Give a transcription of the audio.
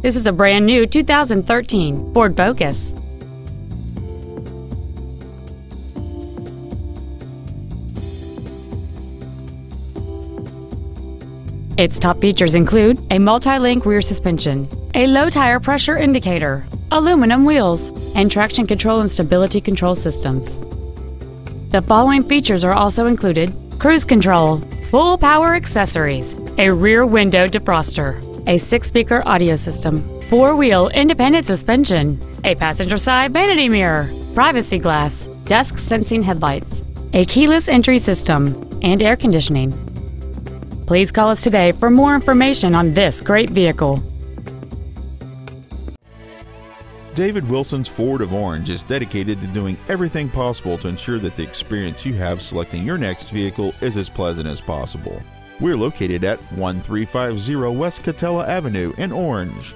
This is a brand new 2013 Ford Focus. Its top features include a multi-link rear suspension, a low tire pressure indicator, aluminum wheels, and traction control and stability control systems. The following features are also included cruise control, full power accessories, a rear window defroster, a six speaker audio system, four wheel independent suspension, a passenger side vanity mirror, privacy glass, dusk sensing headlights, a keyless entry system, and air conditioning. Please call us today for more information on this great vehicle. David Wilson's Ford of Orange is dedicated to doing everything possible to ensure that the experience you have selecting your next vehicle is as pleasant as possible. We're located at 1350 West Katella Avenue in Orange.